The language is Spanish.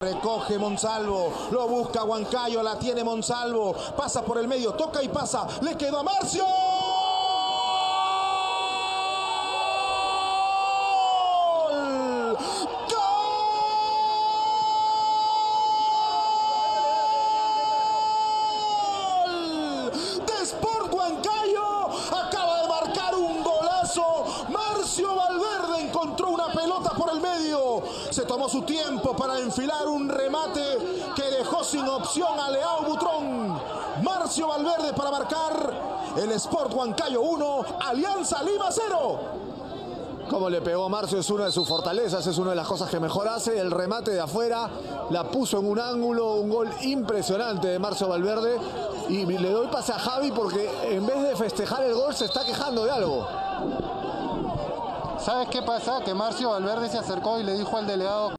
Recoge Monsalvo, lo busca Huancayo, la tiene Monsalvo, pasa por el medio, toca y pasa, le quedó a Marcio. de Sport Huancayo acaba de marcar un golazo. Marcio Valverde encontró una pelota por el medio. Se tomó su tiempo para enfilar un remate que dejó sin opción a Leao Butrón. Marcio Valverde para marcar el Sport Huancayo 1, Alianza Lima 0. Como le pegó Marcio es una de sus fortalezas, es una de las cosas que mejor hace. El remate de afuera la puso en un ángulo, un gol impresionante de Marcio Valverde. Y le doy pase a Javi porque en vez de festejar el gol se está quejando de algo. ¿Sabes qué pasa? Que Marcio Valverde se acercó y le dijo al delegado